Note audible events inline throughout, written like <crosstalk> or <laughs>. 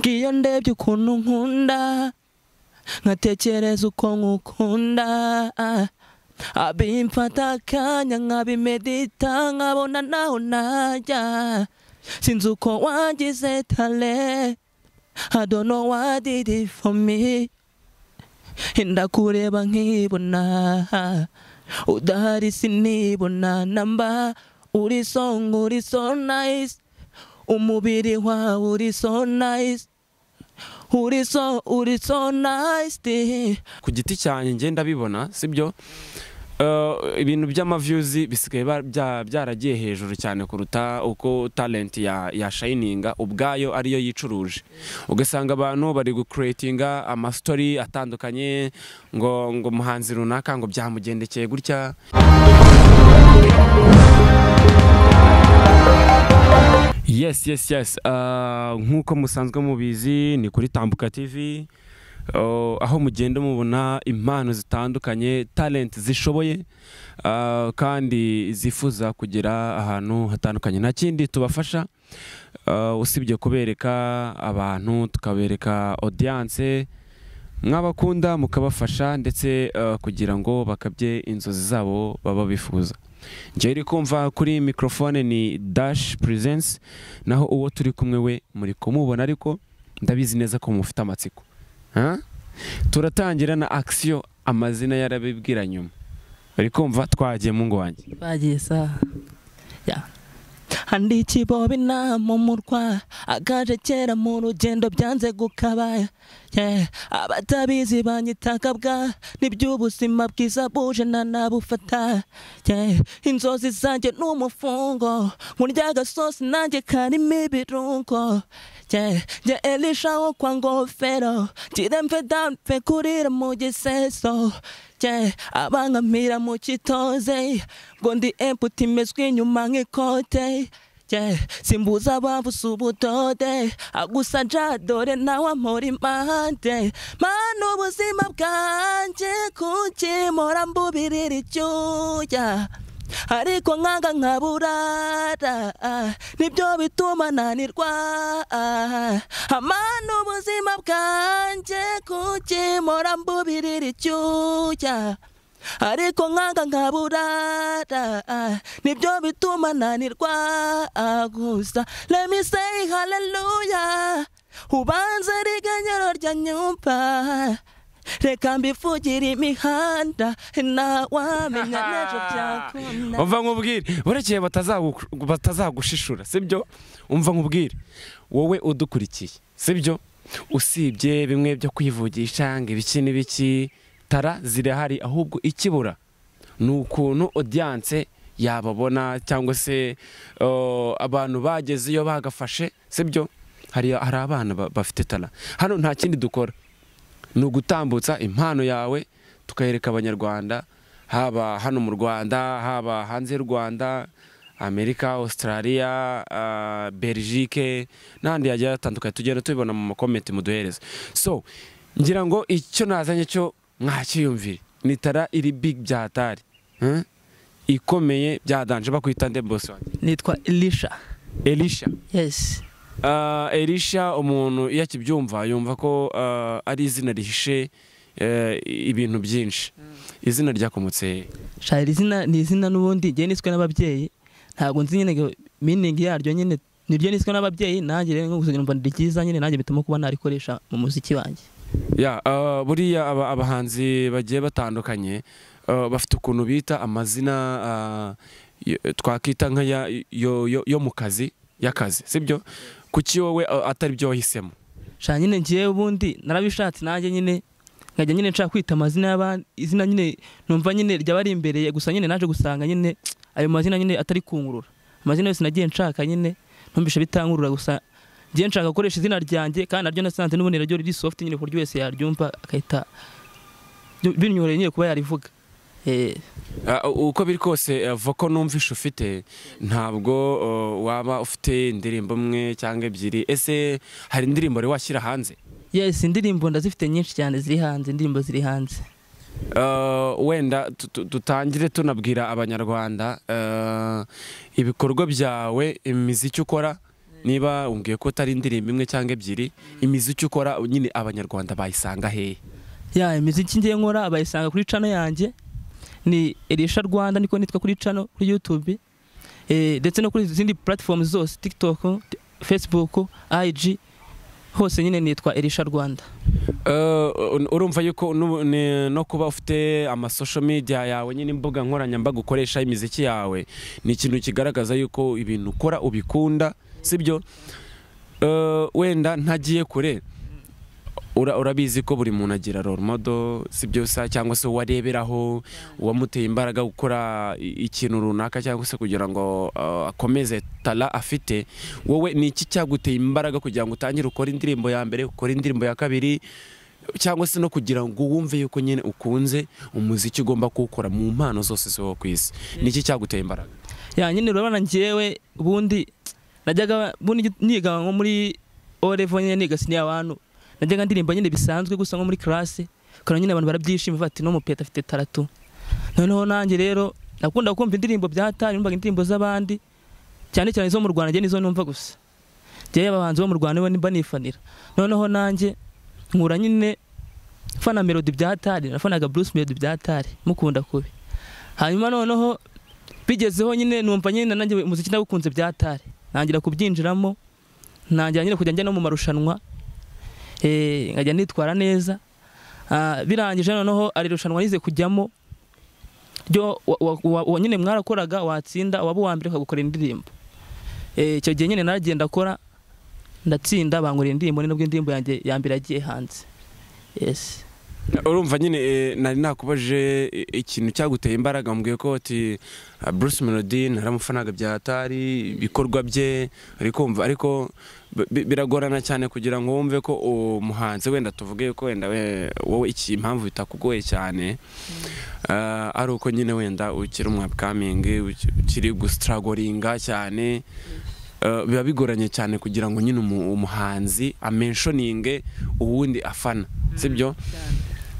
ngiyo ndebye ukuntu nkunda. Nkatekereza uko nkukunda abimfata akanya nkabimedita nkabona naho najya sinzi uko wagize tale. I don't know what did it for me. Ndakureba nkibona. Udahari sinibona namba uri so uri so nice. Umubiri wawe uri so nice. Uri so uri so de. ku giti cyanjye njye ndabibona sibyo? Uh, ibintu by'amavyuzi bisigaye byaragiye hejuru cyane kuruta uko talent ya, shininga ubwayo ariyo yicuruje. Ugasanga abantu bari gucreatinga amastori atandukanye ngo ngo umuhanzi runaka ngo byamugendekeye gutya. Yes yes yes. Uh, nk'uko musanzwe mubizi ni kuri tambuka tv Uh, aho mugenda mubona impano zitandukanye talent zishoboye uh, kandi zifuza kugera ahantu hatandukanye. Nta kindi tubafasha usibye kubereka abantu tukabereka audience mwabakunda mukabafasha ndetse kugira ngo bakabye inzozi zabo baba bifuza. Njyewe uri kumva kuri mikrofone ni dash presence naho uwo turi kumwe we muri kumubona ariko ndabizi neza ko mufite amatsiko. Turatangira na akisiyo amazina yarabibwira nyuma. Uri kumva twagiye mu ngo wanjye. Bagiye saha ya handi ikibobi nta mu murwa agaje kera mu rugendo byanze gukabaya yeah. abatabizi banyitaka bwa n'iby'ubuzima bwiza buje nanabufata inzozi zanjye ni umufungo nkurya agasosi nanjye karimo ibirungo yeah. njye elisha wo kwa ngofero ngire mve down mve kurira mu giseso yeah. abankamira mu kitoze ngo ndi emputi mezwi inyuma nk'ikote yeah. simbuza abambuza ubudode agusa dore nawe ampora impande mana ubuzima bwanjye kukimora mbubirira icyuya ariko nkanga nkaburara ni byo bituma nanirwa. Amana ubuzima bwanjye kukimora mbubirira icyuya. Ariko nkanga nkaburara ni byo bituma nanirwa. Gusa let me say hallelujah. Ubanza riganyaro rya nyumva reka mbivugire imihanda ntawamenya n'ejo byakunda. Umva nkubwire. Burekeye batazagu- batazagushishura sibyo? Umva nkubwire. Wowe udukurikiye sibyo? Usibye bimwe byo kwivugisha ngo ibiki n'ibiki tara zirahari ahubwo ikibura ni ukuntu audience yababona cyangwa se abantu bagezeyo bagafashe sibyo? Hari abana ba- bafite tara. Hano nta kindi dukora. Ni ugutambutsa impano yawe tukayereka abanyarwanda haba hano mu rwanda haba hanze y'u rwanda amerika australia uh, belgique n'ahandi hagiye hatandukanye tugenda tubibona mu makomenti muduhereza so ngira ngo icyo nazanye cyo mwakiyumvire ni tara iri big byatari ikomeye byadanje. Bakwita nde wanjye nitwa elisha. Elisha. Yes. Uh, Elisha umuntu iyo akibyumva yumva ko uh, ari izina rihishe uh, ibintu byinshi. Izina ryakomotse. Shara izina ni izina n'ubundi njye niswe n'ababyeyi. Ntabwo nzi nyine miningi yaryo nyine niryo niswe n'ababyeyi nanjye rero gusa numva ni ryiza nyine nanjye bituma kuba narikoresha mu muziki wanjye. Ya buriya aba- abahanzi bagiye batandukanye bafite ukuntu bita amazina yo, yo, yo mu kazi y'akazi sibyo? Kuki wowe uh, atari byo wahisemo? Shara nyine ngiye ubundi narabishatse nanjye nyine nkajya nyine nshaka kwita amazina y'abandi izina nyine numva nyine ryaba ari imbere gusa nyine naje gusanga nyine ayo mazina nyine atari kungurura. Amazina yose nagiye nshaka nyine ntumvishe bitangurura gusa ngiye nshaka gukoresha izina ryanjye kandi naryo nasanze n'ubundi naryo riri soft nyine ku buryo wese yaryumva agahita binyoroheye nyine kuba yarivuga. Uko biri kose uh, voko numvishe ufite ntabwo uh, waba ufite indirimbo imwe cyangwa ebyiri. Ese hari indirimbo wari washyira hanze? Yes indirimbo ndazifite nyinshi cyane ziri hanze indirimbo ziri hanze. Uh, wenda dutangire tunabwira abanyarwanda ibikorwa byawe imiziki ukora niba umbwiye ko utari indirimbo imwe cyangwa ebyiri imiziki ukora nyine abanyarwanda bayisanga hehe ya imiziki ngiye nkora bayisanga kuri cano yanjye. Ni erisha rwanda niko nitwa kuri cano kuri youtube. Eh, ndetse no kuri izindi platform zose tiktok facebook ig hose nyine nitwa erisha rwanda. Eh, urumva yuko no kuba ufite amasosho media yawe nyine imbuga nkoranyambaga ukoresha imiziki yawe ni ikintu kigaragaza yuko ibintu ukora ubikunda sibyo? Eh, wenda ntagiye kure. Urabizi ko buri muntu agira role model sibyo sa cyangwa se uwareberaho uwamuteye imbaraga gukora ikintu runaka cyangwa se kugira ngo eh, akomeze tala afite wowe ni iki cyaguteye imbaraga kugira ngo utangire ukore indirimbo ya mbere ukore indirimbo ya kabiri cyangwa se no kugira ngo wumve yuko nyine ukunze umuziki ugomba kuwukora mu mpano zose zibaho ku isi? Ni iki cyaguteye imbaraga? Ya nyine urabona njyewe ubundi najyaga niga nko muri orevo nyine niga siniya wanu najyaga ndirimba nyine bisanzwe gusa nko muri classe ukabona nyine abantu barabyishima bati no mupeta afite taratu. Noneho nanjye rero nakunda kumva indirimbo bya tari numvaga indirimbo z'abandi cyane cyane izo mu Rwanda njye nizo numva gusa. Njyewe abahanzi bo mu Rwanda nibo mba nifanira. Noneho nanjye nkura nyine fana melody bya tari nafanaga Bruce melody bya tari mukunda kubi hanyuma noneho bigezeho nyine numva nyine nanjye umuziki nawukunze bya tari ntangira kubyinjiramo ntangira nyine kujya njya no mu marushanwa nkajya nitwara neza. Ah, birangije noneho ari irushanwa nize kujyamo. Ryo nyine mwarakoraga watsinda waba uwa mbere ukagukorera indirimbo. Eh, icyo gihe nyine naragenda akora ndatsinda bankorera indirimbo ni nabwo indirimbo yanjye ya mbere yagiye hanze. Yes. Urumva nyine eh, nari nakubajije eh, ikintu cyaguteye imbaraga mbwiye ko ati ah, Bruce Melody naramufanaga bya atari ibikorwa bye. Kumva ariko bi- bi- biragorana cyane kugira ngo wumve ko umuhanzi wenda tuvuge ko wenda we- wowe iki impamvu bitakugoye cyane. Ah, ari uko nyine wenda ukiri umwapkamingi ukiri gustragoringa cyane. Uh, biba bigoranye cyane kugira ngo nyine umu- umuhanzi amenshoninge uwundi afana sibyo?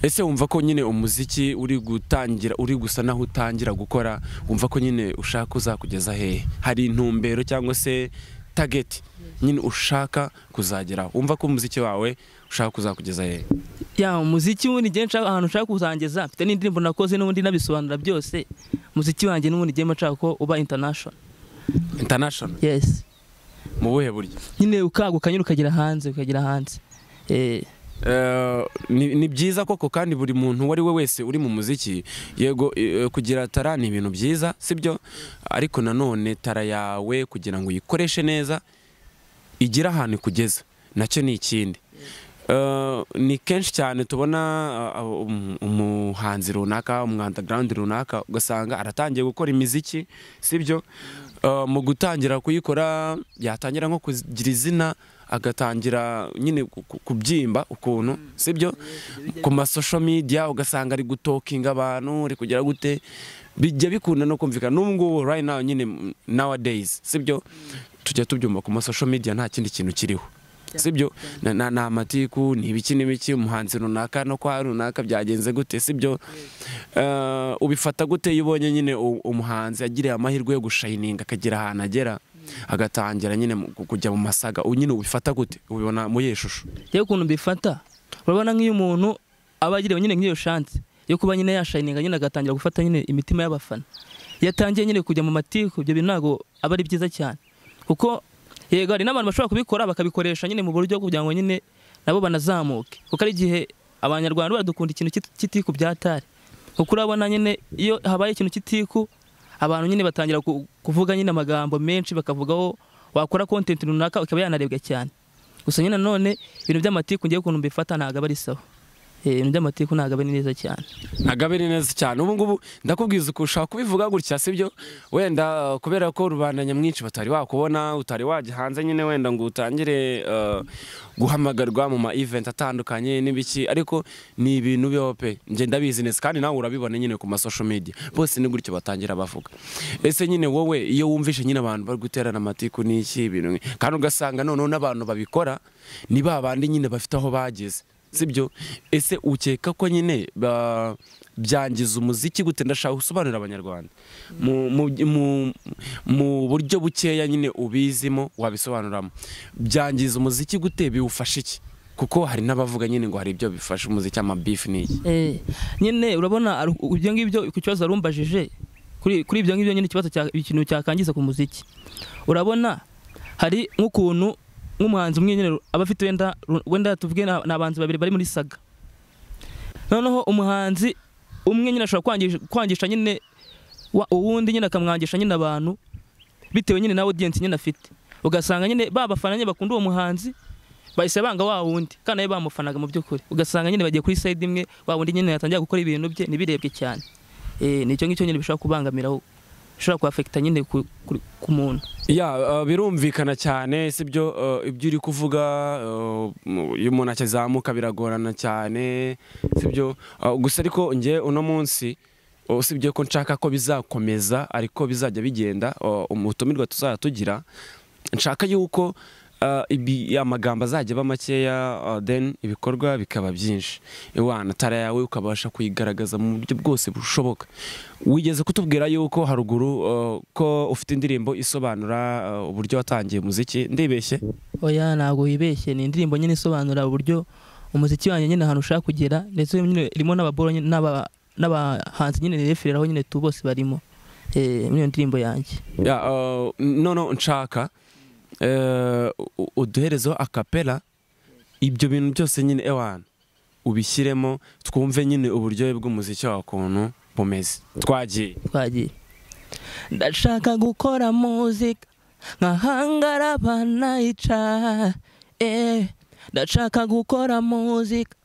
Ese wumva ko nyine umuziki uri gutangira uri gusa naho utangira gukora wumva ko nyine ushaka uzakugeza hehe? Hari intumbero cyangwa se tageti nyine ushaka kuzageraho wumva ko umuziki wawe ushaka kuzakugeza hehe? Ya umuziki wundi ngiye nshaka ahantu nshaka kuzangeza. Mfite n'indirimbo nakoze n'ubundi nabisobanura byose. Umuziki wanjye n'ubundi ngiye nshaka ko uba international. International? Yes. Mu buhe buryo? Nyine ukaguka nyine ukagera hanze ukagera hanze. Eh Eh, ni ni byiza koko kandi buri muntu uwo ari we wese uri mu muziki yego eh, kugira tara ni ibintu byiza sibyo? Ariko nanone tara yawe kugira ngo uyikoreshe neza igire ahantu ikugeza na cyo ni ikindi. Eh, ni kenshi cyane tubona um- umuhanzi runaka umwandaground runaka ugasanga aratangiye gukora imiziki sibyo? Eh, mu gutangira kuyikora yatangira nko kugira izina agatangira nyine ku- ku- kubyimba ukuntu sibyo? Ku masosho media ugasanga ari gutokinga abantu ari kugira gute? Bijya bikunda no kumvikana. N'ubu ngubu right now nyine mm, nowadays sibyo? Tujya tubyumva ku masosho media nta kindi kintu kiriho. Sibyo? ni amatiku ni ibiki n'ibiki umuhanzi runaka no kwa runaka byagenze gute sibyo? Eh, ubifata gute? Iyo ubonye nyine umuhanzi agiriye amahirwe yo gushayininga akagera ahantu agera. Agatangira nyine kujya mu masaga. Nyine ubifata gute? Ubibona muri iyo shusho? Yewe ukuntu mbifata urabona nk'iyo umuntu aba agiriwe nyine nk'iyo shansi yo kuba nyine yashayininga nyine agatangira gufata nyine imitima y'abafana. Iyo atangiye nyine kujya mu matiku ibyo bintu ntabwo aba ari byiza cyane. Kuko yego hari n'abantu bashobora kubikora bakabikoresha nyine mu buryo kugira ngo nyine nabo banazamuke. Kuko ari igihe abanyarwanda badukunda ikintu cy'it- cy'itiku bya tari kuko urabona nyine iyo habaye ikintu cy'itiku abantu nyine batangira ku- kuvuga nyine amagambo menshi bakavugaho wakora content runaka ikaba yanarebwa cyane. Gusa nyine nanone ibintu by'amatiku ngiye ukuntu mbifata ntabwo aba ari sawa. Ibintu by'amatiku ntabwo aba neza cyane. Ntabwo aba neza cyane. Ubu ngubu ndakubwiza uko ushaka kubivuga gutya sibyo wenda uh, kubera ko rubanda nyamwinshi batari wakubona utari wajya hanze nyine wenda ngo utangire uh, guhamagarwa mu ma event atandukanye n'ibiki. Ariko ni ibintu bibaho pe njye ndabizi neza kandi nawe urabibona nyine ku masosho media. Bose ni gutyo batangira bavuga. Ese nyine wowe iyo wumvishe nyine abantu bari guterana amatiku n'iki ibintu? Kandi ugasanga noneho n'abantu babikora ni ba bandi nyine bafite aho bageze. Sibyo? Ese ukeka ko nyine byangiza umuziki gute? Ndashaka gusobanurira abanyarwanda. Mu, buryo bukeya nyine ubizimo wabisobanuramo. Byangiza umuziki gute? Biwufasha iki? Kuko hari n'abavuga nyine ngo hari ibyo bifasha umuziki amabifu n'iki Eh, nyine urabona ibyo ngibyo ku kibazo warumbajije kuri ibyo ngibyo nyine ikibazo ikintu cyakangiza ku muziki. Urabona hari nk'ukuntu nk'umuhanzi umwe nyine aba afite wenda wenda tuvuge ni abahanzi babiri bari muri saga. Noneho umuhanzi umwe nyine ashobora kwangisha, nyine uwundi nyine akamwangisha nyine abantu bitewe nyine na audience nyine afite. Ugasanga nyine ba bafana nyine bakunda uwo muhanzi bahise banga wa wundi kandi nawe bamufanaga mu by'ukuri. Ugasanga nyine bagiye kuri side imwe wa wundi nyine yatangira gukora ibintu bye ntibirebwe cyane. Eh ni cyo ngicyo nyine bishobora kubangamiraho. Bishobora kuafekita nyine ku, muntu. Ya uh, birumvikana cyane sibyo uh, ibyo uri kuvuga uh, iyo umuntu akizamuka biragorana cyane sibyo uh, gusa ariko njye uno munsi usibye ko nshaka ko bizakomeza ariko bizajya bigenda umutumirwa tuzajya tugira nshaka yuko amagambo azajya aba makeya uh, then ibikorwa bikaba byinshi. Iwana tara yawe ukabasha kuyigaragaza mu buryo bwose bushoboka. Wigeze kutubwira yuko haruguru uh, ko ufite indirimbo isobanura uburyo watangiye umuziki? Ndibeshye. Oya ntabwo wibeshye. Ni indirimbo nyine isobanura uburyo umuziki wanjye nyine ahantu ushaka kugera ndetse irimo n'abahanzi nyine nireferaho nyine tu bose barimo eh muri iyo ndirimbo yanjye. Ya nono nshaka. Uduherezeho akapela ibyo bintu byose nyine ewana ubishyiremo twumve nyine uburyohe bw'umuziki wawe ukuntu bumeze. Twagiye. Twagiye. Ndashaka gukora muzika nkahangara banayica eh. Ndashaka gukora muzika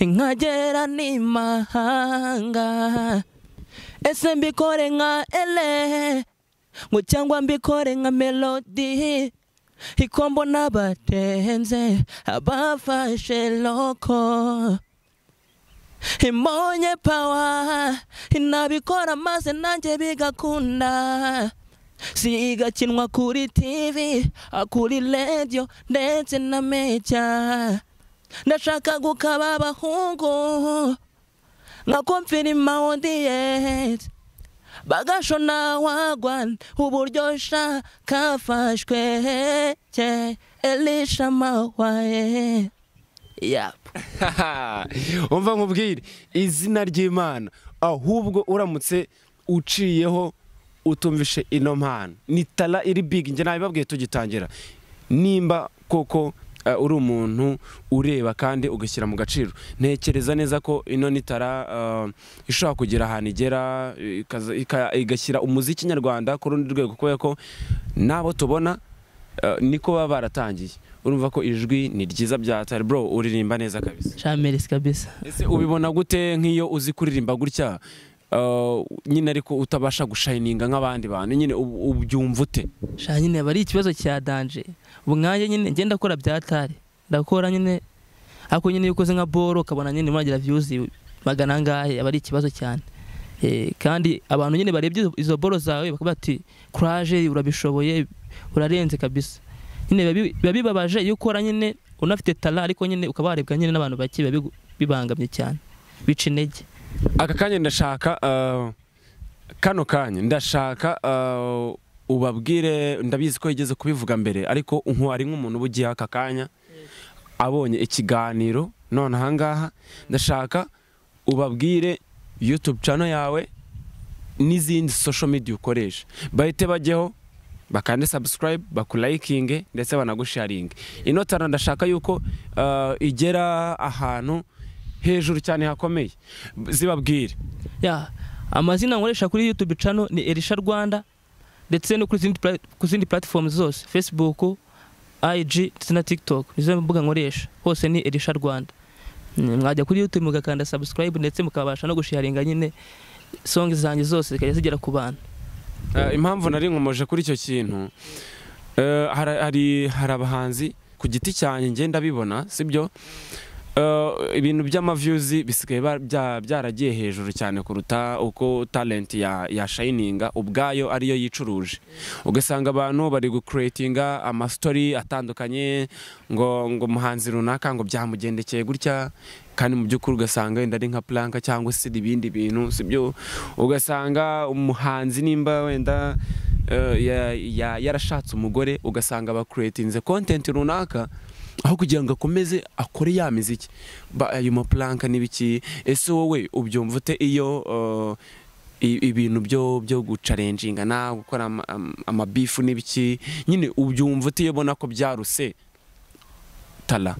nkagera n'imahanga. Ese mbikore nka ele ngo cyangwa mbikore nka melodi ikombo n'abatenze abafashe loko? Imonye pawa inabikora maze nanjye bigakunda. Sigakinwa kuri tv akuri radiyo ndetse na media. Ndashaka gukaba abahungu nka komfirima odiyeti bagashona wagwa uburyosha kafashwe cye elisha mawaye. Yapu <laughs> umva nkubwire izina ry'imana ahubwo uramutse uciyeho utumvishe ino mpano. Ni tara iri bigi njye nabibabwiye tugitangira. Nimba koko uri umuntu ureba kandi ugashyira mu gaciro. Ntekereza neza ko ino ni tara uh, ishobora kugira ahantu igera igashyira umuziki nyarwanda ku rundi rwego kubera ko n'abo tubona uh, niko baba baratangiye. Urumva ko ijwi ni ryiza bya tari bro uririmba neza kabisa. Shamerisi kabisa. Ese ubibona gute nk'iyo uzi kuririmba gutya? Nyine ariko utabasha gushayininga nk'abandi bantu. Nyine ubyumva ute? Nyine aba ari ikibazo cya danje. Ubu nkanjye nyine ngenda ndakora bya tare ndakora nyine ariko nyine iyo ukoze nka boro ukabona nyine muragira viyuzi magana angahe aba ari ikibazo cyane. Eh, kandi abantu nyine barebye izo- boro zawe bakavuga bati kuraje urabishoboye urarenze kabisa. Nyine biba bi- biba bibabaje iyo ukora nyine unafite tara ariko nyine ukaba warebwa nyine n'abantu bake biba bibangamye cyane. Bica intege. Aka kanya ndashaka uh, kano kanya ndashaka uh, ubabwire ndabizi ko yigeze kubivuga mbere ariko nkuwari nk'umuntu uba ugiye aka kanya abonye ikiganiro none ahangaha ndashaka ubabwire youtube channel yawe n'izindi social media ukoresha. Bahite bajyeho bakande subscribe bakulayikinge ndetse banagusharinge ino tara ndashaka yuko uh, igera ahantu hejuru cyane hakomeye. Zibabwire. Amazina nkoresha kuri youtube channel ni erisha rwanda. Ndetse no ku zindi platform zose facebook ig ndetse na tiktok nizo mbuga nkoresha hose ni erisha rwanda. Mm, mwajya kuri youtube mugakanda subscribe ndetse mukabasha no gusharinga nyine songs zanjye zose zikajya zigera ku bantu. Eh, impamvu nari nkomoje kuri icyo kintu eh, hari abahanzi ku giti cyanjye ngenda bibona sibyo? Ibintu by'amavyuzi bisigaye byaragiye hejuru cyane kuruta uko talent ya, shininga ubwayo ariyo yicuruje. Ugasanga abantu bari gucreatinga amastori atandukanye ngo ngo umuhanzi runaka ngo byamugendekeye gutya kandi mu by'ukuri ugasanga wenda ari nka planka cyangwa se ibindi bintu sibyo? Ugasanga umuhanzi nimba wenda eh, ya- ya- yarashatse umugore ugasanga bakuretinze content runaka aho kugira ngo akomeze akore ya miziki. Ayo mapulanka n'ibiki. Ese wowe ubyumva ute iyo i- ibintu byo byo gucarenjinga na gukora ama- am- amabifu n'ibiki? Nyine ubyumva ute iyo ubona ko byaruse? Tara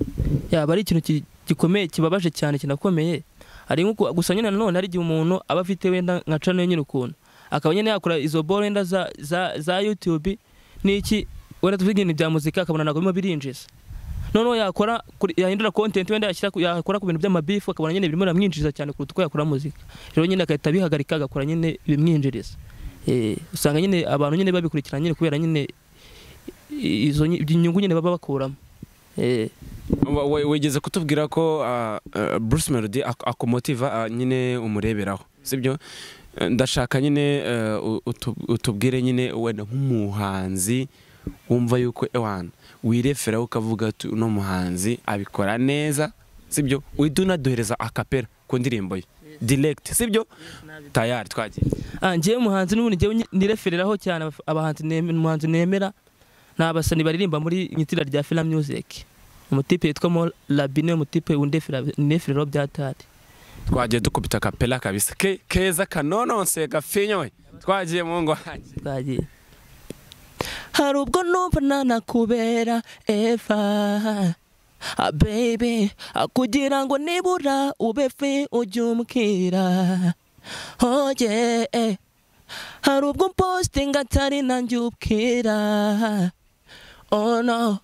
yaba ari ikintu ki- gikomeye kibabaje cyane kinakomeye? Hari nko gusa nyine nanone hari igihe umuntu aba afite wenda nka cano nyine ukuntu. Akaba nyine yakora izo boro wenda za, za, za youtube. N'iki? Wenda tuvuga ibintu bya muzika akabona ntabwo birimo birinjiza noneho yakora yahindura content wenda yakora ku bintu by'amabifu akabona nyine birimo biramwinjiriza cyane kuruta uko yakora muzika. Rero nyine agahita abihagarika agakora nyine ibimwinjiriza Eh, usanga nyine abantu nyine babikurikirana nyine kubera nyine izo inyungu nyine baba bakuramo. Eh, Wa- we- wigeze kutubwira ko ah, ah, Bruce Melody ak- akomotiva ah, nyine umureberaho sibyo? Ndashaka nyine eh, utubwire nyine wenda nk'umuhanzi wumva yuko ewana wireferaho ukavuga ati uno muhanzi abikora neza sibyo? Uhita unaduhereza akapera ku ndirimbo ye. Direct sibyo? Tayari twagiye Ah, njyewe umuhanzi n'ubundi nyi- nirefereraho cyane abahanzi umuhanzi nemera ni abasani baririmba muri nyitira rya Fela Music. Umutipe yitwa Mo Labine umutipe undefera nefereraho byatari. Twagiye dukubita akapera kabisa. Ke keza kanononse gafinyowe twagiye mu ngo. Twagiye. Hari ubwo numva nanakubera eva. Ah, baby ah, kugira ngo nibura ube fi ujye umbwira. Oh yeah. Hari ubwo postinga atari nanjye ubwira. Oh no.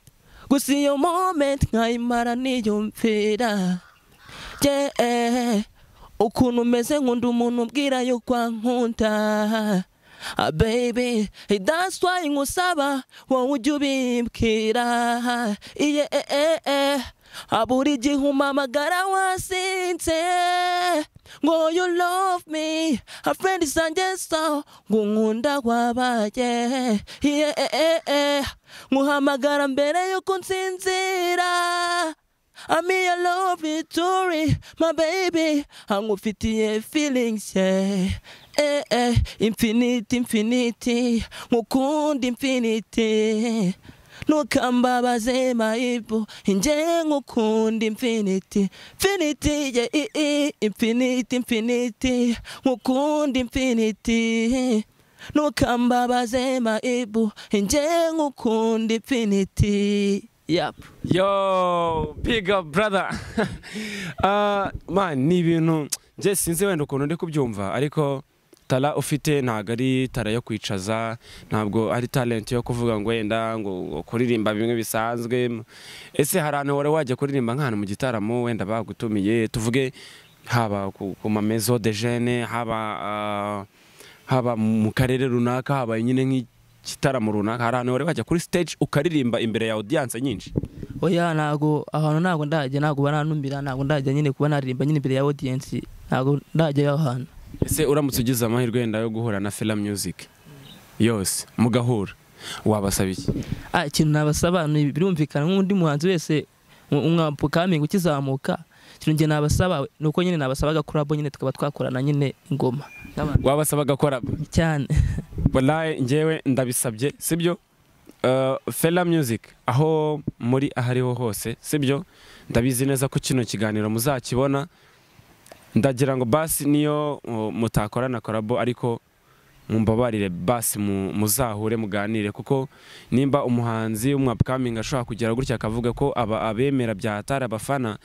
Gusa iyo moment nkayimara niyumvira. Ukuntu umeze nkunda umuntu umbwira yuko ankunda. Ah, baby, hey, that's why nkusaba wowe ujya ubimbwira iye eh, eh. Ah, buri gihe umpamagara wasinze ngo you love me a friend zanjye so ngo nkunda wabaye iye eh, eh, eh. nkuhamagara mbere yuko nsinzira I'm in love with Tori, my baby. I'm feelings, yeah. Eh, eh, infinity, infinity. Mukunda infinity. Nukambabaze maibu, inje ngukunda infinity. Infinity, yeah, eh, eh, infinity, infinity. Mukunda infinity. Nukambabaze maibu, inje ngukunda infinity. Yep. yo big up brother Ah, <laughs> man ni ibintu njye sinzi wenda ukuntu ndi kubyumva ariko tara ufite ntabwo ari tara yo kwicaza ntabwo ari talent yo kuvuga ngo wenda ngo kuririmba bimwe bisanzwe. Ese hari ahantu wari wajya kuririmba nk'ahantu mu gitaramo wenda bagutumiye? Tuvuge haba ku ku ma maison de jeunes haba ah, haba mu karere runaka haba nyine nk'igitaramo runaka. Hari ahantu wari wajya kuri stage ukaririmba imbere ya audience nyinshi? Oya ntago ahantu ntago ndajya ntago barantumira ntago ndajya nyine kuba naririmba nyine imbere ya audience ntago ndajyayo aho hantu. Ese uramutse ugize amahirwe wenda yo guhura na Fela Music? Yose. Mugahura. Wabasaba iki? Ah ikintu nabasaba birumvikana nk'undi muhanzi wese umwampu ukizamuka ikintu njye nabasaba ni uko nyine nabasaba agakorabo nyine tukaba twakorana nyine ingoma. Nk'abantu wabasaba gakora cyane. <laughs> Wallahi njyewe ndabisabye sibyo? Uh, Fela Music aho muri ahariho hose sibyo? Ndabizi neza ko kino kiganiro muzakibona. Ndagira ngo basi niyo mutakorana korabo ariko mumbabarire basi mu- muzahure muganire. Kuko nimba umuhanzi w'umwapkaminga ashobora kugera gutya akavuga ko aba abemera bya hatari abafana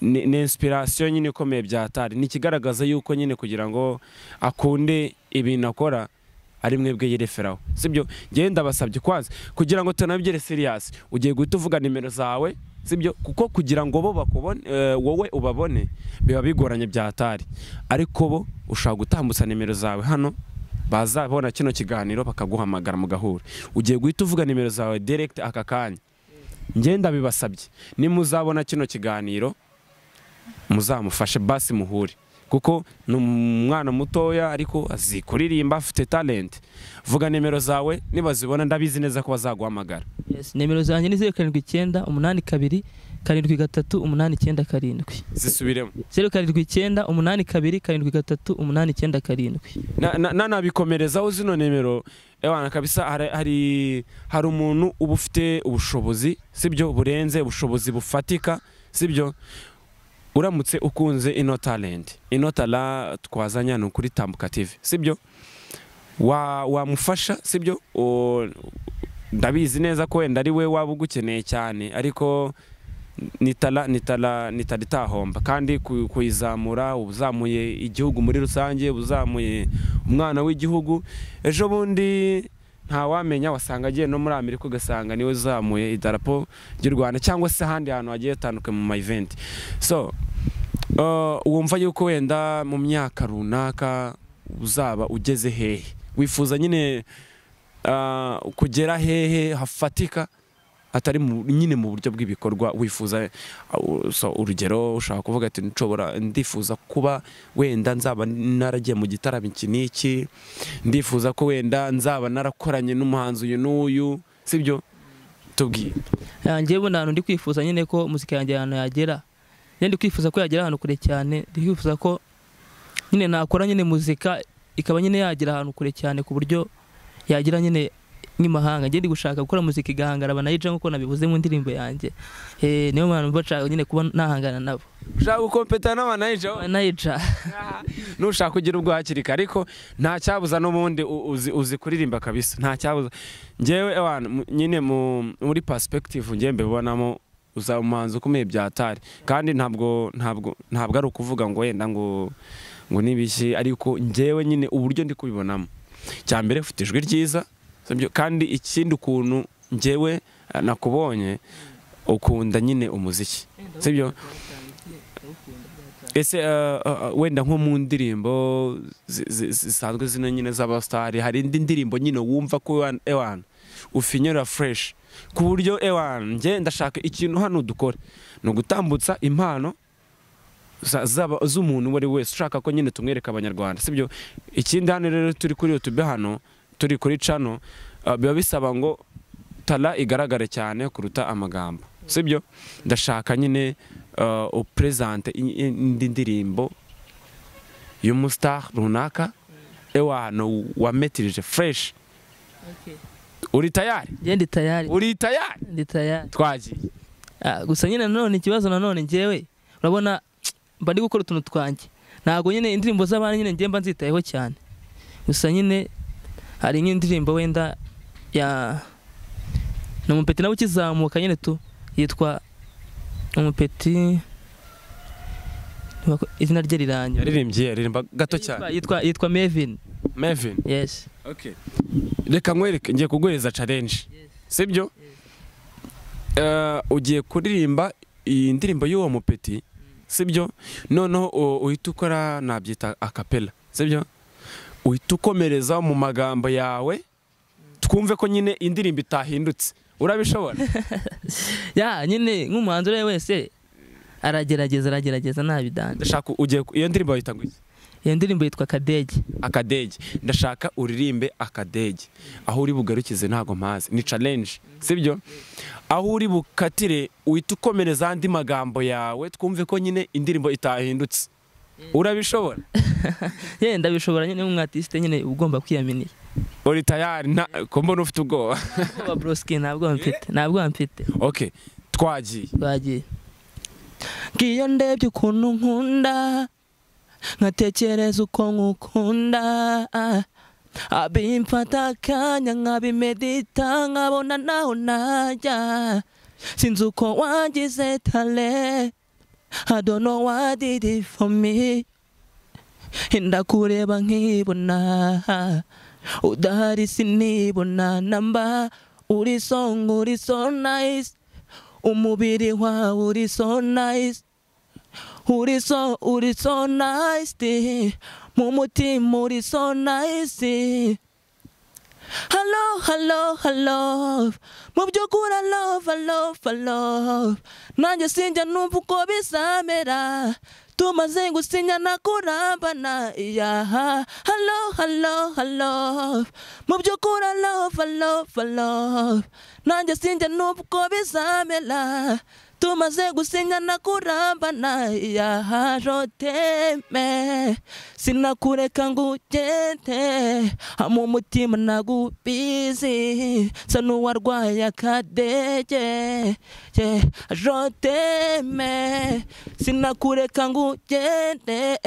ni inspiration nyine ikomeye bya hatari ni ikigaragaza yuko nyine kugira ngo akunde ibintu akora ari mwebwe yireferaho sibyo? Ngewe ndabasabye kwanza kugira ngo tunabyere serious ugiye guhita uvuga nimero zawe sibyo kuko kugira ngo bo bakubone eh, wowe ubabone biba bigoranye bya hatari. Ariko bo ushobora gutambutsa nimero zawe hano bazabona kino kiganiro bakaguhamagara mugahura ugiye guhita uvuga nimero zawe direct aka kanya. Ngewe ndabibasabye. Nimuzabona kino kiganiro muzamufashe basi muhure. Kuko ni umwana mutoya ariko azi kuririmba afite talent. Vuga nimero zawe nibazibona ndabizi neza ko bazaguhamagara. Nimero zanjye ni zeru karindwi icyenda umunani kabiri karindwi gatatu umunani icyenda karindwi. Zisubiremo. Zeru karindwi icyenda umunani kabiri karindwi gatatu umunani icyenda karindwi. Na- na- nanabikomerezaho zino nimero. Ewana kabisa hari, hari, hari umuntu uba ufite ubushobozi sibyo? Burenze ubushobozi bufatika sibyo? Uramutse ukunze ino talent. Ino tala twazanya ni ukuri tambuka tv sibyo? Wa wamufasha sibyo? Ndabizi neza ko wenda ari we waba ugukeneye cyane ariko nitala nitala nitala itahomba kandi ku- kuyizamura uzamuye igihugu muri rusange uzamuye umwana w'igihugu ejo bundi ntawamenya wasanga agiye no muri amerika ugasanga ni we uzamuye idarapo ry'u rwanda cyangwa se ahandi hantu hagiye hatandukanye mu ma event so uh, wumva yuko wenda mu myaka runaka uzaba ugeze hehe? Wifuza nyine uh, kugera hehe hafatika? Atari nyine mu buryo bw'ibikorwa wifuza urugero ushobora kuvuga ati nshobora ndifuza kuba wenda nzaba naragiye mu gitaramo iki n'iki ndifuza ko wenda nzaba narakoranye n'umuhanzi uyu n'uyu sibyo? Tubwire yanjye ubu nta hantu ndi kwifuza nyine ko muzika yanjye ahantu yagera. Ndi kwifuza ko yagera ahantu kure cyane ndi kwifuza ko nyine nakora nyine muzika ikaba nyine yagera ahantu kure cyane ku buryo yagira nyine nk'imahanga njye ndi gushaka gukora muzika igahangara banayija nk'uko nabivuze mu ndirimbo yanjye. Eh, niyo mpamvu nshaka nyine kuba nahangana nabo. Ushaka gukompeta n'abanayija banayija nushaka kugira ubwo hakiri kare ariko nta cyabuza n'ubundi uzi, kuririmba kabisa. Nta cyabuza. Ngewe nyine mu- muri perspective ngewe mbibonamo uzaba umuhanzi ukomeye byatari kandi ntabwo ntabwo ntabwo ari ukuvuga ngo wenda ngo ngo nibishye ariko ngewe nyine uburyo ndi kubibonamo. Cya mbere ufite ijwi ryiza? Kandi ikindi ukuntu ngewe eh, nakubonye ukunda nyine umuziki. Sibyo? Ese uh, uh, wenda nko mu ndirimbo zi- zi- zisanzwe zino nyine z'abasitari hari indi ndirimbo nyine wumva ko ewan- ewana ufinyura fresh. Ku buryo ewana njye ndashaka ikintu hano dukora ni ugutambutsa impano z'umuntu uwo ari we wese ushaka ko nyine tumwereka abanyarwanda. Sibyo? Ikindi hano rero turi kuri youtube hano turi kuri cano uh, biba bisaba ngo tara igaragare cyane kuruta amagambo. Sibyo? Ndashaka nyine uh, upresente i- i- indi ndirimbo y'umustar runaka ewano wametirije fresh. Uri tayari? Njye ndi tayari. Uri tayari? Ndi tayari. Twagiye. Ah, gusa nyine nanone ikibazo nanone njyewe urabona mba ndi gukora utuntu twanjye. Ntabwo nyine indirimbo z'abandi nyine njye mba nzitayeho cyane. Gusa nyine hari nk'indirimbo wenda ya ni umupeti nawe ukizamuka nyine tu yitwa umupeti izina rye rirangiye yaririmbye yaririmba gato cyane. yitwa yitwa Mevin Mevin yes. Okay reka nkwereke ngiye kuguhereza challenge. Sibyo? Eh, ugiye kuririmba iyi ndirimbo y'uwo mupeti sibyo? Noneho uhita ukora nabyita akapela sibyo? Uhita ukomereza mu magambo yawe twumve ko nyine indirimbo itahindutse. Urabishobora? <laughs> Ya nyine nk'umuhanzi we wese aragerageza aragerageza ntabidanje ndashaka ugiye iyo ndirimbo bayita ngo iki? Iyo ndirimbo yitwa Kadege akadege. Ndashaka uririmbe akadege. Aho uri bugarukize ntago mpazi. Ni challenge sibyo? Aho uri bukatire uhita ukomereza andi magambo yawe twumve ko nyine indirimbo itahindutse. <laughs> urabishobora? <laughs> Ye ndabishobora nyine nk'umwatisite nyine uba ugomba kwiyaminiya. Uri tayari? Mbona ufite ubwoba? Ubwoba broski ntabwo mfite <laughs> ntabwo mfite. Okay twagiye. Twagiye. Ngiyo ndebye ukuntu nkunda nkatekereza uko nkukunda. Abimfata akanya nkabimedita nkabona naho najya sinzi uko wangize tale. I don't know what did it for me. Ndakureba nkibona udahari sinibona namba uri song uri so nice. Umubiri wawe uri so nice. Uri so uri so nice mu mutima uri so nice hello hello hello mu by'ukuri I love I love I love. Nanjye sinjya numva uko bizamera tumaze gusinya na kurambana yaha hello hello hello mu by'ukuri I love I love I love. Nanjye sinjya numva uko bizamera tumaze gusinya na kurambana yaha joteme sinakureka ngo ugende mu mutima nagubizi sa n'uwarwaye akadege joteme sinakureka ngo ugende.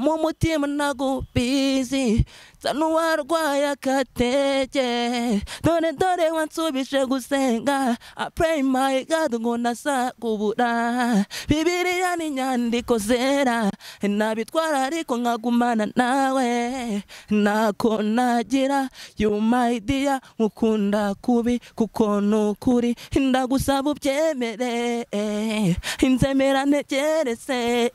Mu mutima nagubizi sa n'uwarwaye akadege dore dore wansubije gusenga. I pray my God ngo nasakubura. Bibiliya ni inyandiko zera nabitwara ariko nkagumana nawe ntako nagira you my dear nkukunda kubi kuko ni ukuri ndagusaba ubyemere inzemera ntegereze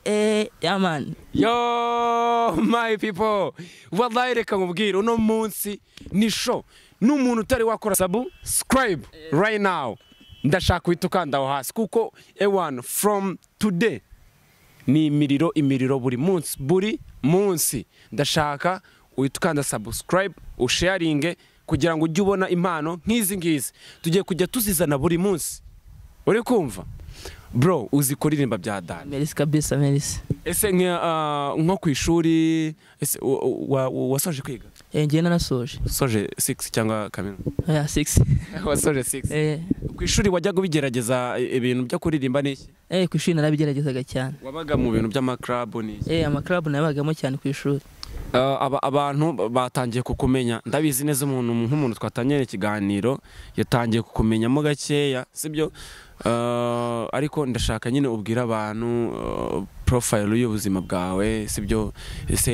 yamani yo my people wallahi reka nkubwire uno munsi ni show. N'umuntu utari wakora subscribe right now. Ndashaka uhita ukanda aho hasi kuko ewan from today ni imiriro imiriro buri munsi buri munsi. Ndashaka uhita ukanda subscribe usharinge kugira ngo ujye ubona impano nk'izi ngizi. Tugiye kujya tuzizana buri munsi. Uri kumva? Bro uzi kuririmba bya dani merisi kabisa merisi ese ah, nko ku ishuri wasoje kwiga? Ngiye narasoje. Wasoje 6 cyangwa kaminuza? Ya sigisi <laughs> wasoje 6 eh. Ku ishuri wajyaga ubigerageza ibintu byo kuririmba n'iki eh ku ishuri narabigeragezaga cyane. Wabaga mu bintu by'amaklabu n'iki eh amakarabu nabagamo cyane ku ishuri. Abantu batangiye kukumenya. Ndabizi neza umuntu nk'umuntu twatangiranye ikiganiro yatangiye kukumenyamo gakeya sibyo? Ah, ariko ndashaka nyine ubwira abantu ah, profile y'ubuzima bwawe sibyo? Ese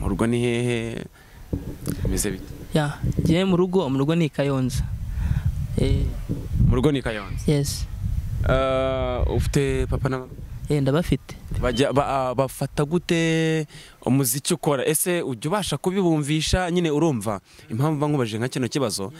mu rugo ni hehe? Bimeze bite? Ya mu rugo mu rugo ni kayonza. Eh. Mu rugo ni kayonza? Yes. Ah, ufite papa na mama? Eh ndabafite. Bajya ba- ah, bafata gute? Umuziki ukora. Ese ujya ubasha kubibumvisha nyine urumva? Impamvu mba nkubajije nka kino kibazo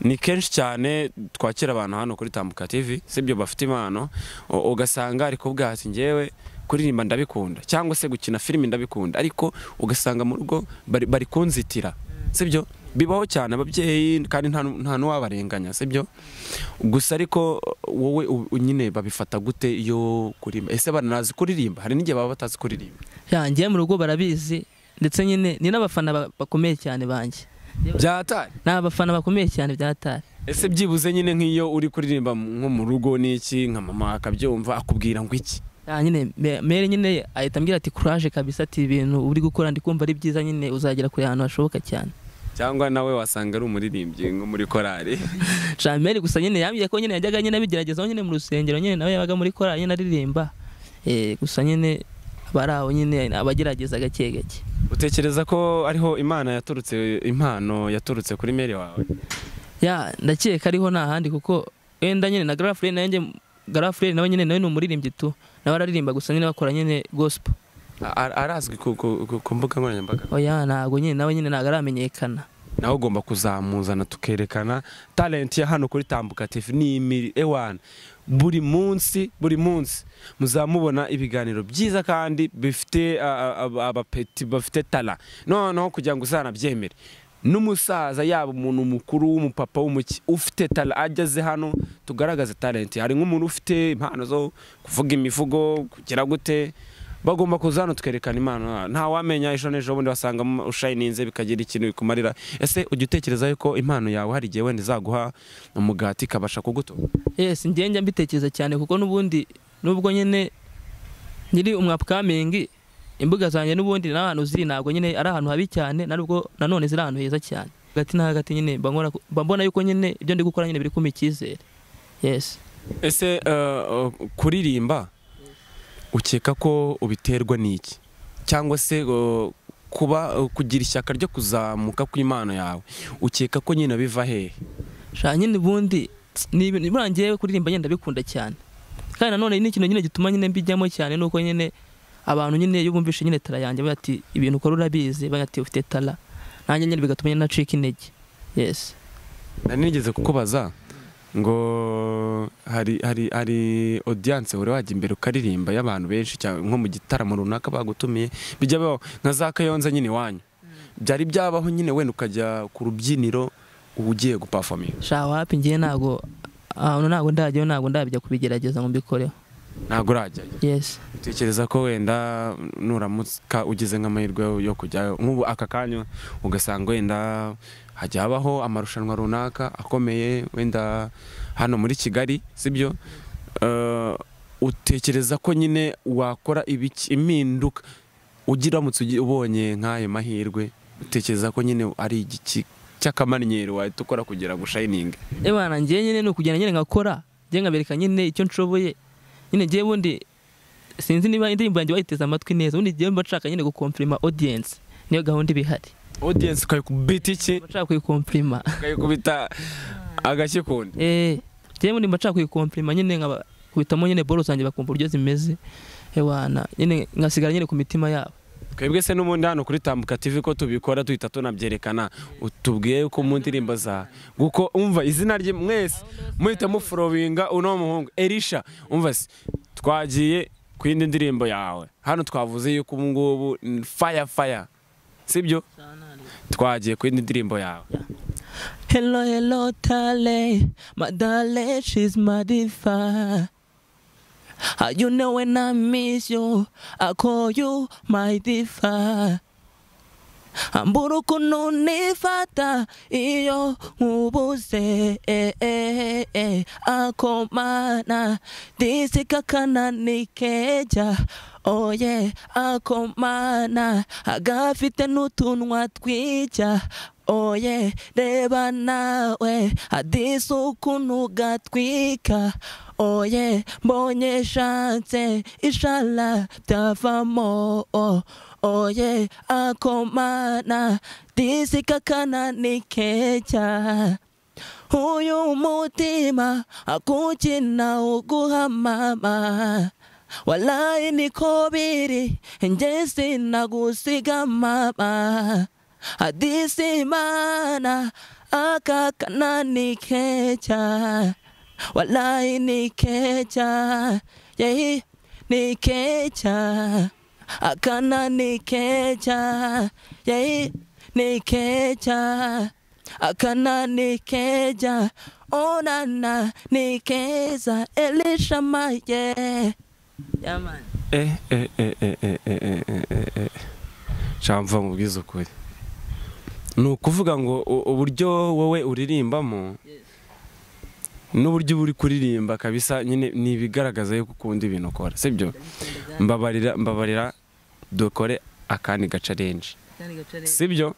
ni kenshi cyane twakira abantu hano kuri tambuka tv sibyo? Bafite impano. Ugasanga ari kuvuga ati ngewe kuririmba ndabikunda. Cyangwa se gukina filimi ndabikunda. Ariko ugasanga mu rugo bari kunzitira. Sibyo? Bibaho cyane ababyeyi kandi nta nu- nta n'uwabarenganya sibyo? Gusa ariko wowe nyine babifata gute iyo kuririmba ese baranazi kuririmba? Hari n'igihe baba batazi kuririmba. Ya ngiye mu rugo barabizi ndetse nyine ni n'abafana ba- bakomeye cyane banjye. Byatari? Ni abafana bakomeye cyane bya tari ese byibuze nyine nk'iyo uri kuririmba nko mu rugo n'iki nka mama akabyumva akubwira ngo iki? Ya nyine me- mere nyine ahita ambwira ati kuraje kabisa ati ibintu uri gukora ndi kumva ari byiza nyine uzagera kure ahantu hashoboka cyane. Cyangwa nawe wasanga ari umuririmbyi nko muri korari <laughs> jameri gusa nyine yambwiye ko nyine yajyaga nyine abigeragezaho nyine mu rusengero nyine nawe yabaga muri korali nyine aririmba. Eh gusa nyine bari aho nyine abagerageza gake gake. Utekereza ko ariho imana yaturutse impano yaturutse kuri meri wawe? Ya ndakeka ariho nta handi kuko wenda nyine na garafure nanjye garafure nawe nyine nawe ni umuririmbyi tu. Nawe araririmba gusa nyine bakora nyine gospel. A- arazwi ku- mbuga nkoranyambaga. Oya ntabwo nyine nawe nyine ntabwo aramenyekana nawe ugomba kuzamuzana tukerekana talenti ya hano kuri tambuka tv ni imiri ewana buri munsi buri munsi muzamubona ibiganiro byiza kandi bifite abapeti bafite tara noneho kugira ngo uzanabyemere n'umusaza yaba umuntu mukuru w'umupapa w'umuki ufite tara ageze hano tugaragaze talenti hari nk'umuntu ufite impano zo kuvuga imivugo kugira gute bagomba kuza hano tukerekana impano nta wamenya ejo n'ejo bundi wasanga ushayininze bikagira ikintu bikumarira. Ese ujya utekereza yuko impano yawe hari igihe wenda izaguha umugati ikabasha kugutunga yes njye njya mbitekereza cyane kuko n'ubundi nubwo nyine nyiri umwapkamingi imbuga zanjye n'ubundi n'ahantu ziri ntabwo nyine ari ahantu habi cyane nubwo nanone ziri ahantu heza cyane. Hagati na hagati nyine mbona yuko nyine ibyo ndi gukora nyine biri kumpa icyizere yes. Ese uh, uh, kuririmba ukeka ko ubiterwa n'iki? Cyangwa se kuba kugira ishyaka ryo kuzamuka kw'impano yawe. Ukeka ko nyine biva hehe shaka nyine ubundi ni ibintu njyewe kuririmba nyine ndabikunda cyane. Kandi nanone ni ikintu nyine gituma nyine mbijyamo cyane nuko nyine abantu nyine iyo bumvishe nyine tara yanjye ati ibintu ukora urabizi bavuga ati ufite tara. Nanjye nyine bigatuma nyine nacika intege. Yes. Nari nigeze kukubaza ngo hari hari hari audience uri wajya imbere ukaririmba y'abantu benshi cyane nko mu gitaramo runaka bagutumiye bijya bibaho nka za kayonza nyine iwanyu byari byabaho nyine wenda ukajya ku rubyiniro uba ugiye gupafominga sha wapi ngiye ntago ahantu ntago ndajyayo ntago ndabijya kubigerageza ngo mbikoreho ntabwo urajyayo yes. Utekereza ko wenda nuramuka ugize nk'amahirwe yo kujyayo nk'ubu aka kanya ugasanga wenda hajya habaho amarushanwa runaka akomeye wenda hano muri kigali sibyo? Eh, utekereza ko nyine wakora ibiki impinduka ugira uramutse ugi- ubonye nk'ayo mahirwe utekereza ko nyine ari igiki cy'akamanyero wahita ukora kugira ngo ushayininge ebana ngiye nyine ni ukugenda nyine ngakora ngiye nkabereka nyine icyo nshoboye. Nyine ngiye bundi sinzi niba indirimbo yanjye bayiteze amatwi neza. Ubundi ngiye mba nshaka nyine gukomprima audience. Niyo gahunda iba ihari audience ukayikubita iki? Mba nshaka kuyikomprima ukayikubita agashyi kundi? Eh ngiye bundi mba nshaka kuyikomprima nyine nkabakubitamo nyine boro zanjye bakumva uburyo zimeze. Ewana nyine ngasigara nyine ku mitima yabo. Twebwe se n'ubundi hano kuri tambuka tv ko tubikora duhita tunabyerekana utubwiye ko mu ndirimbo za kuko umva izina rye mwese muhita mufurowinga uno muhungu erisha umva se twagiye ku yindi ndirimbo yawe hano twavuze yuko ubu ngubu faya faya sibyo twagiye ku yindi ndirimbo yawe Hello, hello, Tale. Darling, she's my. Uh, you know when I miss you, I call you my diva. 무릎꿇는 네 바다 이어 무보세 아코마나 네 생각하나 네 계좌 오예 아코마나 아가피테 누툰 왓귀자 oye reba nawe hadisi ukuntu gatwika oye mbonye shanse ishala byavamo. Oye akomana disikakana nikeja uyu mutima akukina uguhamama. Walayi niko biri njye sinagusiga mama hadisi mana akakana nikeja walayi nikeja yehi nikeja akana nikeja yehi nikeja akana nikeja onana nikeza elisha maye. Yeah, man. eh eh eh eh eh eh eh eh eh. Eh shamva mu bwiza ukuri ni ukuvuga ngo uburyo wowe uririmbamo n'uburyo uba uri kuririmba kabisa nyine ni ibigaragaza yuko ukunda ibintu ukora sibyo mbabarira mbabarira dukore akandi gacarenji sibyo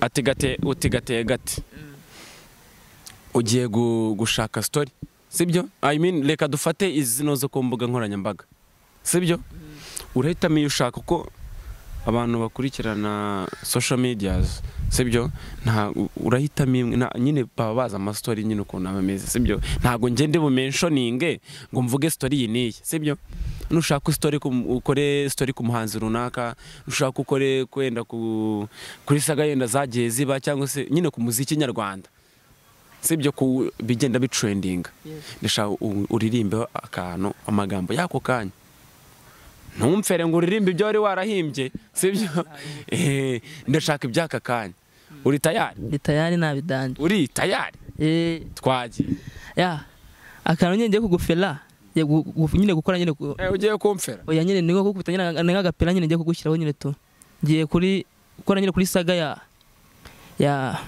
ati gate uti gateye gati ugiye gu- gushaka story? Sibyo i mean reka dufate izino zo ku mbuga nkoranyambaga. Sibyo urahitamo iyo ushaka uko abantu bakurikirana social medias sibyo? Nta urahitamo imwe nyine baba bazi amastori nyine ukuntu aba ameze sibyo? Ntabwo ngende bumenshoninge ngo mvuge story iyi n'iyi sibyo? Nushaka story ukore story ku muhanzi runaka nushaka ukore kwenda ku kuri saga yenda zagiye ziba cyangwa se nyine ku muziki nyarwanda sibyo? Ku bigenda bitrendinga ndashaka uririmbe akantu amagambo y'ako kanya. Ntumfere ngo uririmbe ibyo wari warahimbye sibyo Eh, ndashaka iby'aka kanya uri tayari ndi tayari nabidanje uri tayari eh twagiye ya akantu nyine ngiye kugufera nyine gukora nyine Eh, ugiye kumfera oya nyine ni gukubita nyine nk'agapira nyine ngiye kugushyiraho nyine tu ngiye kuri gukora nyine kuri saga ya ya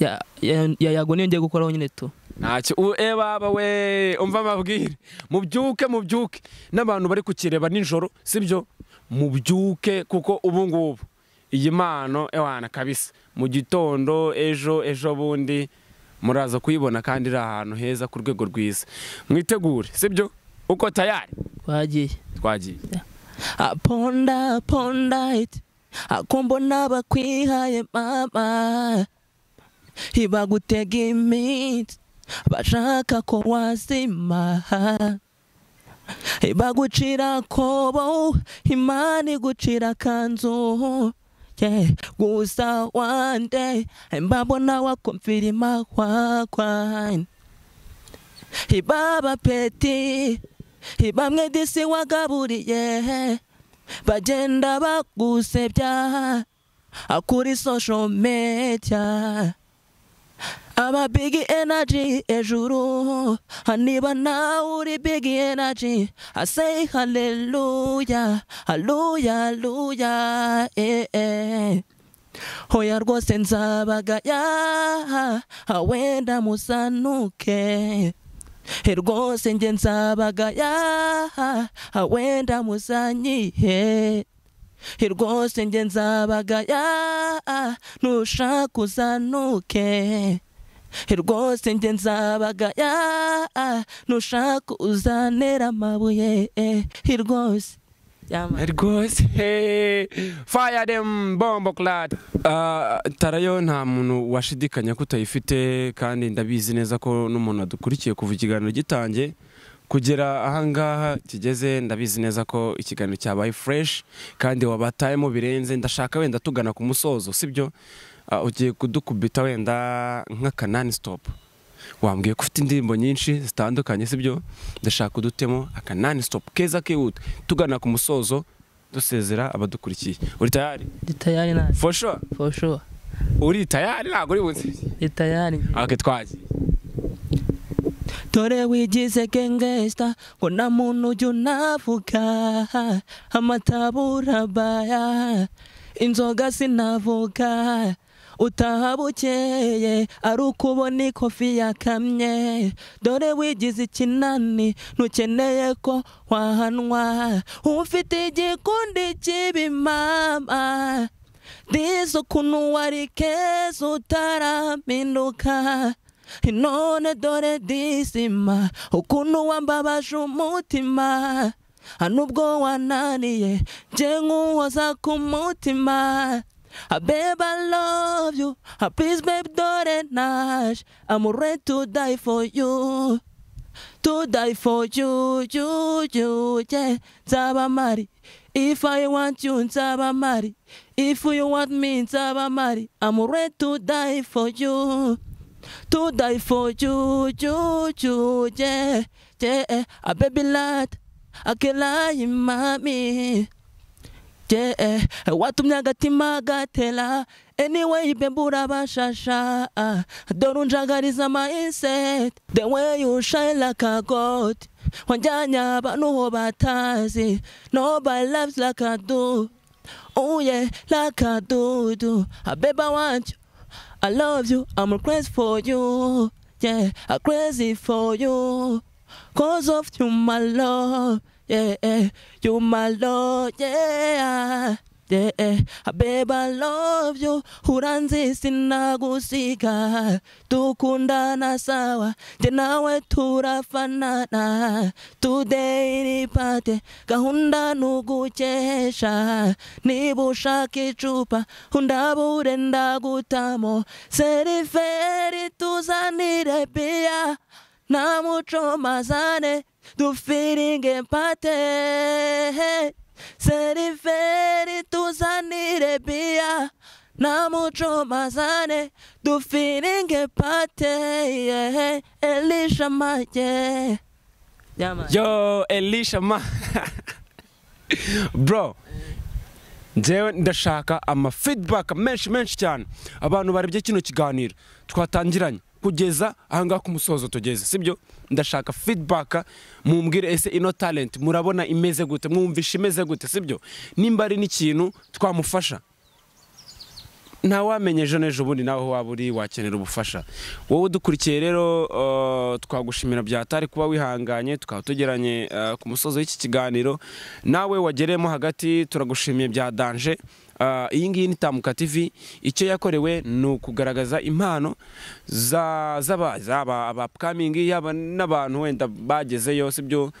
ya ya, ya yago niyo ngiye gukoraho nyine tu ntacyo u- eh baba we umva amabwire. Mubyuke mubyuke. N'abantu bari kukireba nijoro sibyo? Mubyuke kuko ubu ngubu. Iyi mpano ewana kabisa. Mu gitondo ejo ejo bundi muraza kuyibona kandi iri ahantu heza ku rwego rwiza. Mwitegure sibyo? Uko tayari? Twagiye. Twagiye. Aponda ponda it akombona bakwihaye mama ibagutega iminsi bashaka ko wazima. Ibagucira kobo imana igucira kanzu. Yeah. gusa one day mbabona wakomfirima kwakwine ibaba peti bamwe disi wagaburiye. Bagenda bagusebya kuri social media aba big energy ejuru. Niba nawe uri big energy. I say hallelujah hallelujah hallelujah eh, eh. hoya rwose nzabagaya wenda musanuke rwose njye nzabagaya wenda muzanyihe. Rwose njye nzabagaya nushaka uzanuke. Rwose njye nzabagaya. Nushaka uzanera amabuye. Rwose. Rwose. Fire them bombo clad. Tarayo nta muntu washidikanya ko utayifite kandi ndabizi neza ko n'umuntu adukurikiye kuva ikiganiro gitangiye kugera ahangaha kigeze ndabizi neza ko ikiganiro cyabaye fresh kandi wabatayemo birenze. Ndashaka wenda tugana ku musozo sibyo? Ugiye kudukubita wenda nk'akanani stop. Wambwiye ko ufite indirimbo nyinshi zitandukanye sibyo? Ndashaka udutemo akanani stop keza kihuta. Tugana ku musozo dusezera abadukurikiye. Uri tayari? Ndi tayari nawe for sure. Uri tayari? Ntabwo uri bunsi ndi tayari. Ake twagiye dore wigize gengesta ngo nta muntu ujya unavuga amatabura baya inzoga sinavuga. Utaha bukeye ari ukubona ikofi yakamye. Dore wigize ikinani ntukeneye ko wahanwa. Ufite igikundi cy'ibimama. Dize ukuntu wari keza utarampinduka. None dore disima ukuntu wambabaje umutima. Nubwo wananiye nje nk'uhoza ku mutima. Ah, babe, I love you. Ah, please, babe, don't nash. I'm ready to die for you. To die for you, you, you, yeah. Nzaba mari. If I want you, nzaba mari. If you want me, nzaba mari. I'm ready to die for you. To die for you, you, you, yeah, yeah. A baby lad, I can lie, mommy. Yeah. Eh, watumye agatima gatera anyway babe urabashasha dore unjagariza mindset. The way you shine like a god. Wanjyanye abantu ho batazi nobody loves like I do. Oh yeah like I do do babe I want you. I love you. I'm crazy for you. Yeah I'm crazy for you. Cause of you my love yeah, yeah, you my lord, yeah, yeah, yeah. babe, I love you. Uranzi sinagusiga, tukundana sawa, je nawe turafanana. Today nipate gahunda nuguchesha, niba ushaka icupa undabure ndagutamo, seriferi tuzanire bia, na muco mazane dufiringe mpate seriferi tuzanire bia na muco mazane dufiringe yeah. elisha maye yo elisha ma bro. Njyewe ndashaka ama feedback. Menshi menshi cyane abantu barebye kino kiganiro. Twatangiranye. Kugeza ahangaha ku musozo tugeze. Sibyo ndashaka feedback mumbwire ese ino talent murabona imeze gute? Mwumvisha imeze gute? Sibyo nimba ari n'ikintu twamufasha. Ntawamenye ejo n'ejo ubundi nawe waba uri wakenera ubufasha. Wowe udukurikiye rero uh, twagushimira byatari kuba wihanganye tukaba tugeranye uh, ku musozo w'iki kiganiro. Nawe wagereyemo hagati turagushimiye bya danje iyi ngiyi ni tamuka tv icyo yakorewe ni ukugaragaza impano zaba abapkamingi yaba n'abantu wenda bagezeyo sibyo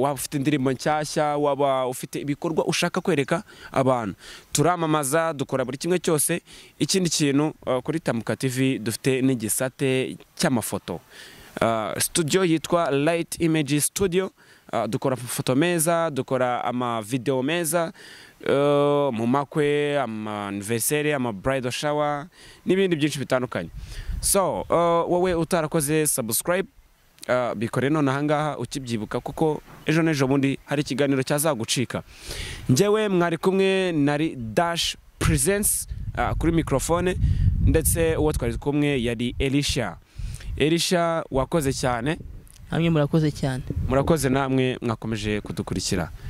waba ufite indirimbo nshyashya waba ufite ibikorwa ushaka kwereka abantu. Turamamaza dukora buri kimwe cyose. Ikindi kintu kuri tamuka tv dufite n'igisate cy'amafoto. Uh, studio yitwa light image studio. Uh, dukora amafoto meza dukora amavideo meza. Mu makwe ama bridal shower n'ibindi byinshi bitandukanye. So uh, wowe utarakoze subscribe uh, bikore none ahangaha ukibyibuka kuko ejo n'ejo bundi hari ikiganiro cyazagucika. Njyewe mwari kumwe nari dash presence uh, kuri microphone ndetse uwo twari kumwe yari elisha. Elisha wakoze cyane? Namwe murakoze cyane. Murakoze namwe mwakomeje kudukurikira.